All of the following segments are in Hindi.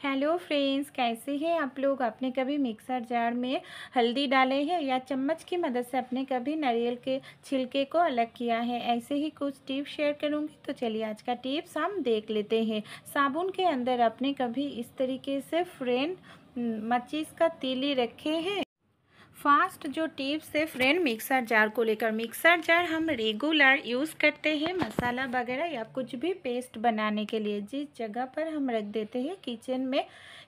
हेलो फ्रेंड्स, कैसे हैं आप लोग? आपने कभी मिक्सर जार में हल्दी डाले हैं या चम्मच की मदद से अपने कभी नारियल के छिलके को अलग किया है? ऐसे ही कुछ टिप्स शेयर करूँगी। तो चलिए आज का टिप्स हम देख लेते हैं। साबुन के अंदर आपने कभी इस तरीके से फ्रेंड मचीस का तीली रखे हैं? फास्ट जो टिप्स है फ्रेंड मिक्सर जार को लेकर। मिक्सर जार हम रेगुलर यूज़ करते हैं मसाला वगैरह या कुछ भी पेस्ट बनाने के लिए। जिस जगह पर हम रख देते हैं किचन में,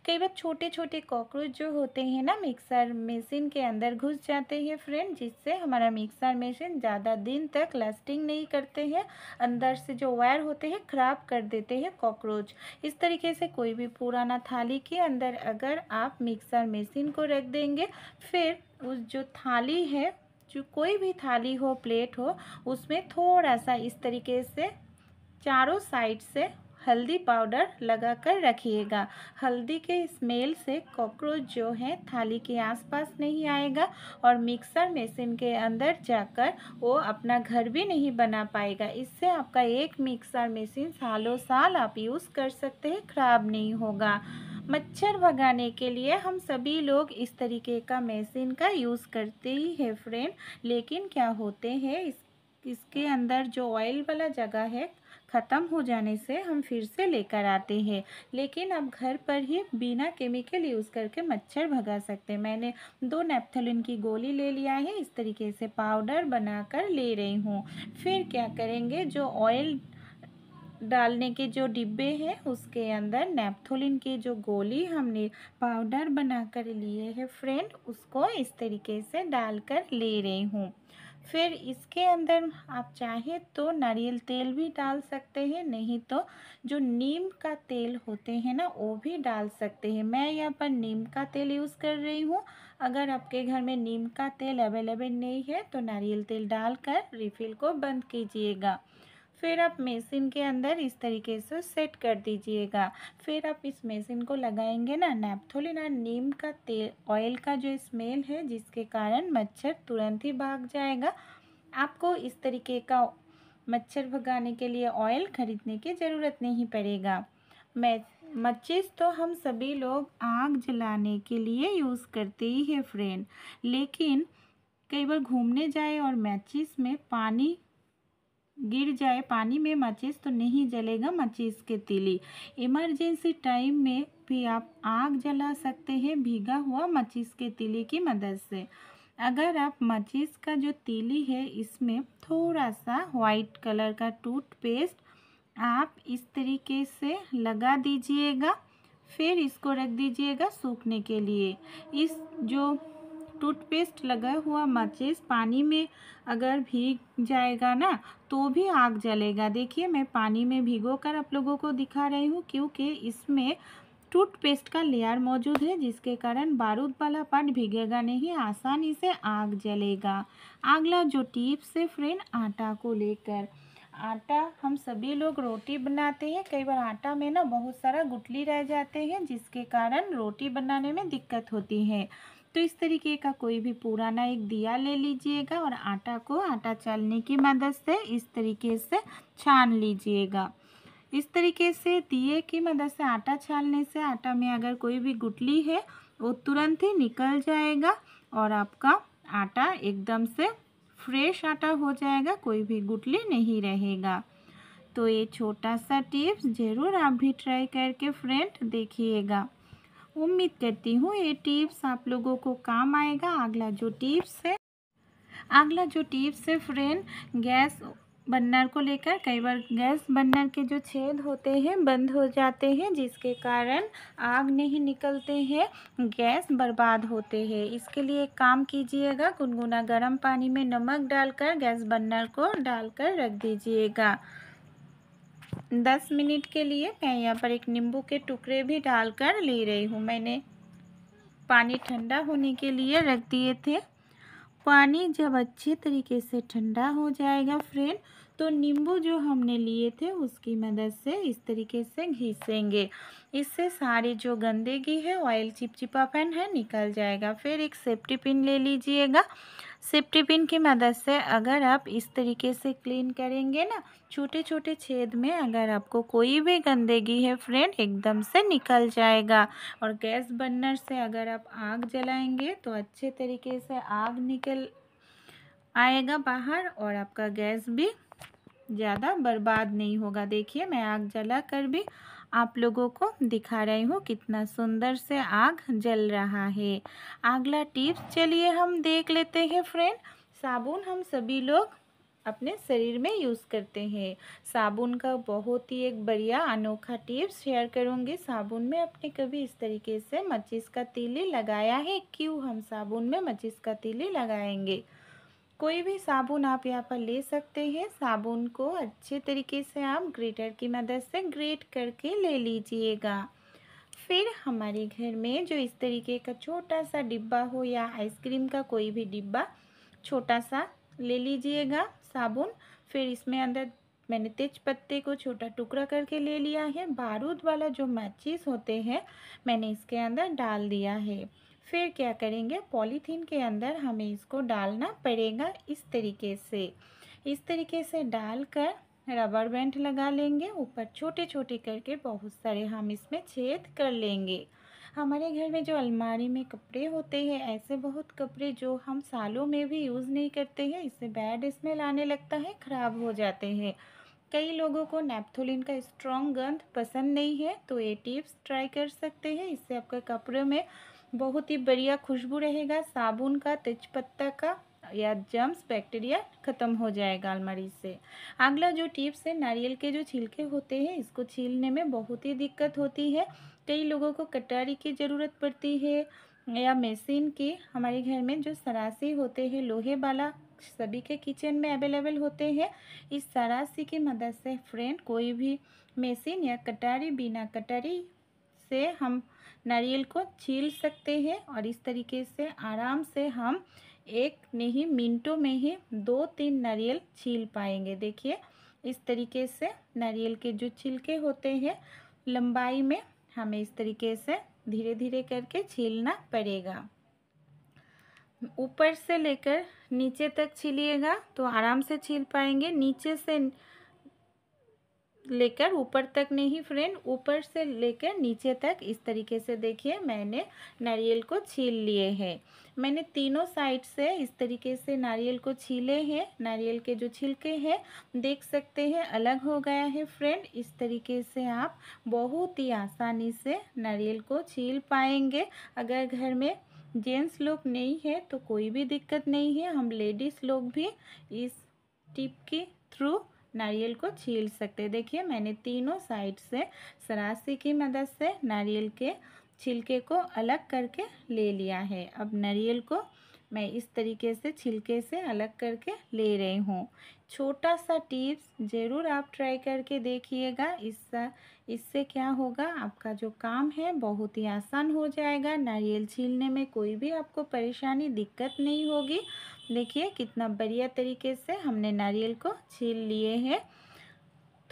कई बार छोटे छोटे कॉकरोच जो होते हैं ना मिक्सर मशीन के अंदर घुस जाते हैं फ्रेंड जिससे हमारा मिक्सर मशीन ज़्यादा दिन तक लास्टिंग नहीं करते हैं। अंदर से जो वायर होते हैं ख़राब कर देते हैं कॉकरोच इस तरीके से कोई भी पुराना थाली के अंदर अगर आप मिक्सर मशीन को रख देंगे, फिर उस जो थाली है, जो कोई भी थाली हो, प्लेट हो, उसमें थोड़ा सा इस तरीके से चारों साइड से हल्दी पाउडर लगा कर रखिएगा। हल्दी के स्मेल से कॉकरोच जो है, थाली के आसपास नहीं आएगा और मिक्सर मशीन के अंदर जाकर वो अपना घर भी नहीं बना पाएगा। इससे आपका एक मिक्सर मशीन सालों साल आप यूज़ कर सकते हैं, ख़राब नहीं होगा। मच्छर भगाने के लिए हम सभी लोग इस तरीके का मेसिन का यूज़ करते ही है फ्रेंड। लेकिन क्या होते हैं, इस, इसके अंदर जो ऑयल वाला जगह है, ख़त्म हो जाने से हम फिर से लेकर आते हैं। लेकिन अब घर पर ही बिना केमिकल यूज़ करके मच्छर भगा सकते हैं। मैंने दो नेपथलिन की गोली ले लिया है, इस तरीके से पाउडर बनाकर ले रही हूँ। फिर क्या करेंगे, जो ऑयल डालने के जो डिब्बे हैं, उसके अंदर नेपथोलिन की जो गोली हमने पाउडर बनाकर लिए है, फ्रेंड, उसको इस तरीके से डालकर ले रही हूँ। फिर इसके अंदर आप चाहें तो नारियल तेल भी डाल सकते हैं, नहीं तो जो नीम का तेल होते हैं ना, वो भी डाल सकते हैं। मैं यहाँ पर नीम का तेल यूज़ कर रही हूँ। अगर आपके घर में नीम का तेल अवेलेबल नहीं है तो नारियल तेल डालकर रिफ़िल को बंद कीजिएगा। फिर आप मशीन के अंदर इस तरीके से सेट कर दीजिएगा। फिर आप इस मशीन को लगाएँगे ना नैपथोलिन और नीम का तेल ऑयल का जो स्मेल है, जिसके कारण मच्छर तुरंत ही भाग जाएगा। आपको इस तरीके का मच्छर भगाने के लिए ऑयल खरीदने की ज़रूरत नहीं पड़ेगा। मैं, मच्छिस तो हम सभी लोग आग जलाने के लिए यूज़ करते ही है फ्रेंड लेकिन कई बार घूमने जाए और मैचिस में पानी गिर जाए, पानी में माचिस तो नहीं जलेगा माचिस के तीली। इमरजेंसी टाइम में भी आप आग जला सकते हैं, भीगा हुआ माचिस के तीली की मदद से। अगर आप माचिस का जो तीली है, इसमें थोड़ा सा वाइट कलर का टूथपेस्ट आप इस तरीके से लगा दीजिएगा, फिर इसको रख दीजिएगा सूखने के लिए। इस जो टूथपेस्ट लगा हुआ माचिस, पानी में अगर भीग जाएगा ना तो भी आग जलेगा। देखिए, मैं पानी में भिगो कर आप लोगों को दिखा रही हूँ, क्योंकि इसमें टूथपेस्ट का लेयर मौजूद है, जिसके कारण बारूद वाला पार्ट भीगेगा नहीं, आसानी से आग जलेगा। अगला, जो टिप्स है फ्रेंड, आटा को लेकर। आटा, हम सभी लोग रोटी बनाते हैं। कई बार आटा में ना बहुत सारा गुटली रह जाते हैं, जिसके कारण रोटी बनाने में दिक्कत होती है। तो इस तरीके का कोई भी पुराना एक दिया ले लीजिएगा और आटा को आटा चालने की मदद से इस तरीके से छान लीजिएगा। इस तरीके से दिए की मदद से आटा छालने से आटा में अगर कोई भी गुटली है, वो तुरंत ही निकल जाएगा और आपका आटा एकदम से फ्रेश आटा हो जाएगा, कोई भी गुटली नहीं रहेगा। तो ये छोटा सा टिप्स ज़रूर आप भी ट्राई करके फ्रेंड देखिएगा। उम्मीद करती हूँ ये टिप्स आप लोगों को काम आएगा। अगला जो टिप्स है, अगला जो टिप्स है फ्रेंड, गैस बर्नर को लेकर, कई बार गैस बर्नर के जो छेद होते हैं, बंद हो जाते हैं, जिसके कारण आग नहीं निकलते हैं, गैस बर्बाद होते हैं। इसके लिए एक काम कीजिएगा, गुनगुना गर्म पानी में नमक डालकर गैस बर्नर को डालकर रख दीजिएगा। दस मिनट के लिए मैं यहाँ पर एक नींबू के टुकड़े भी डालकर ले रही हूँ। मैंने पानी ठंडा होने के लिए रख दिए थे। पानी जब अच्छे तरीके से ठंडा हो जाएगा फ्रेंड तो नींबू जो हमने लिए थे, उसकी मदद से इस तरीके से घिसेंगे। इससे सारी जो गंदगी है ऑयल चिपचिपापन है, निकल जाएगा। फिर एक सेफ्टी पिन ले लीजिएगा। सेफ्टी पिन की मदद से अगर आप इस तरीके से क्लीन करेंगे ना छोटे छोटे छेद में अगर आपको कोई भी गंदगी है फ्रेंड, एकदम से निकल जाएगा। और गैस बर्नर से अगर आप आग जलाएँगे तो अच्छे तरीके से आग निकल आएगा बाहर और आपका गैस भी ज़्यादा बर्बाद नहीं होगा। देखिए, मैं आग जला कर भी आप लोगों को दिखा रही हूँ कितना सुंदर से आग जल रहा है। अगला टिप्स, चलिए हम देख लेते हैं फ्रेंड। साबुन हम सभी लोग अपने शरीर में यूज़ करते हैं। साबुन का बहुत ही एक बढ़िया अनोखा टिप्स शेयर करूँगी। साबुन में अपने कभी इस तरीके से मचिस का तीली लगाया है? क्यों हम साबुन में मचिस का तीली लगाएँगे? कोई भी साबुन आप यहाँ पर ले सकते हैं। साबुन को अच्छे तरीके से आप ग्रेटर की मदद से ग्रेट करके ले लीजिएगा। फिर हमारे घर में जो इस तरीके का छोटा सा डिब्बा हो या आइसक्रीम का कोई भी डिब्बा छोटा सा ले लीजिएगा साबुन। फिर इसमें अंदर मैंने तेज पत्ते को छोटा टुकड़ा करके ले लिया है। बारूद वाला जो मैचिस होते हैं, मैंने इसके अंदर डाल दिया है। फिर क्या करेंगे? पॉलीथीन के अंदर हमें इसको डालना पड़ेगा इस तरीके से। इस तरीके से डालकर रबर बैंड लगा लेंगे। ऊपर छोटे छोटे करके बहुत सारे हम इसमें छेद कर लेंगे। हमारे घर में जो अलमारी में कपड़े होते हैं, ऐसे बहुत कपड़े जो हम सालों में भी यूज़ नहीं करते हैं, इससे बैड स्मेल आने लगता है, ख़राब हो जाते हैं। कई लोगों को नेपथोलिन का स्ट्रॉन्ग गंध पसंद नहीं है तो ये टिप्स ट्राई कर सकते हैं। इससे आपके कपड़ों में बहुत ही बढ़िया खुशबू रहेगा, साबुन का, तेजपत्ता का, या जम्स बैक्टीरिया ख़त्म हो जाएगा अलमारी से। अगला जो टिप्स है, नारियल के जो छिलके होते हैं, इसको छीलने में बहुत ही दिक्कत होती है। कई लोगों को कटारी की ज़रूरत पड़ती है, या मशीन की। हमारे घर में जो सरासी होते हैं, लोहे वाला, सभी के किचन में अवेलेबल होते हैं। इस सरासी की मदद से फ्रेंड कोई भी मशीन या कटारी, बिना कटारी से हम नारियल को छील सकते हैं और इस तरीके से आराम से हम एक नहीं, मिनटों में ही दो तीन नारियल छील पाएँगे। देखिए, इस तरीके से नारियल के जो छिलके होते हैं, लंबाई में हमें इस तरीके से धीरे धीरे करके छीलना पड़ेगा। ऊपर से लेकर नीचे तक छीलिएगा तो आराम से छील पाएँगे। नीचे से लेकर ऊपर तक नहीं फ्रेंड, ऊपर से लेकर नीचे तक। इस तरीके से देखिए, मैंने नारियल को छील लिए हैं। मैंने तीनों साइड से इस तरीके से नारियल को छीले हैं। नारियल के जो छिलके हैं, देख सकते हैं, अलग हो गया है फ्रेंड। इस तरीके से आप बहुत ही आसानी से नारियल को छील पाएँगे। अगर घर में जेंट्स लोग नहीं है तो कोई भी दिक्कत नहीं है। हम लेडीज़ लोग भी इस टिप के थ्रू नारियल को छील सकते हैं। देखिए, मैंने तीनों साइड से सरासी की मदद से नारियल के छिलके को अलग करके ले लिया है। अब नारियल को मैं इस तरीके से छिलके से अलग करके ले रही हूँ। छोटा सा टिप्स ज़रूर आप ट्राई करके देखिएगा। इससे इससे क्या होगा, आपका जो काम है बहुत ही आसान हो जाएगा। नारियल छीलने में कोई भी आपको परेशानी, दिक्कत नहीं होगी। देखिए कितना बढ़िया तरीके से हमने नारियल को छील लिए हैं।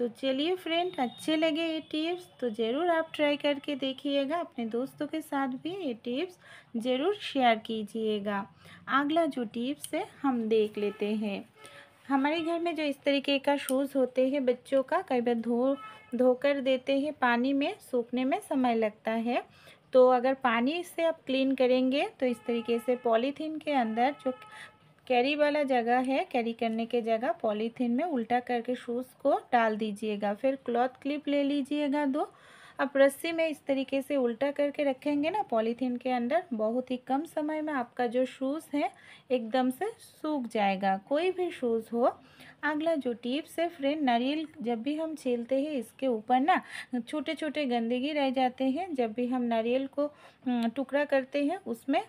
तो चलिए फ्रेंड अच्छे लगे ये टिप्स तो ज़रूर आप ट्राई करके देखिएगा, अपने दोस्तों के साथ भी ये टिप्स ज़रूर शेयर कीजिएगा। अगला जो टिप्स है, हम देख लेते हैं। हमारे घर में जो इस तरीके का शूज़ होते हैं, बच्चों का, कई बार धो, धोकर देते हैं, पानी में, सूखने में समय लगता है। तो अगर पानी से आप क्लीन करेंगे तो इस तरीके से पॉलीथीन के अंदर जो कैरी वाला जगह है, कैरी करने के जगह पॉलीथीन में उल्टा करके शूज़ को डाल दीजिएगा। फिर क्लॉथ क्लिप ले लीजिएगा दो। अब रस्सी में इस तरीके से उल्टा करके रखेंगे ना पॉलीथीन के अंदर, बहुत ही कम समय में आपका जो शूज़ है एकदम से सूख जाएगा। कोई भी शूज़ हो, अगला जो टिप्स है फ्रेंड, नारियल जब भी हम छीलते हैं इसके ऊपर ना छोटे छोटे गंदगी रह जाते हैं। जब भी हम नारियल को टुकड़ा करते हैं, उसमें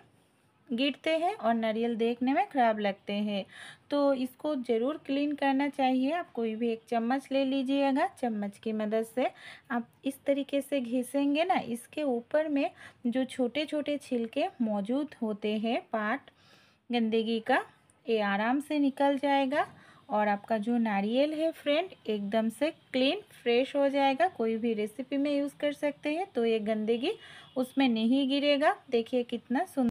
गिरते हैं और नारियल देखने में ख़राब लगते हैं। तो इसको ज़रूर क्लीन करना चाहिए। आप कोई भी एक चम्मच ले लीजिएगा, चम्मच की मदद से। आप इस तरीके से घिसेंगे ना, इसके ऊपर में जो छोटे छोटे छिलके मौजूद होते हैं पार्ट गंदगी का, ये आराम से निकल जाएगा। और आपका जो नारियल है फ्रेंड एकदम से क्लीन फ्रेश हो जाएगा। कोई भी रेसिपी में यूज़ कर सकते हैं तो ये गंदगी उसमें नहीं गिरेगा। देखिए कितना सुंदर